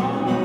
song.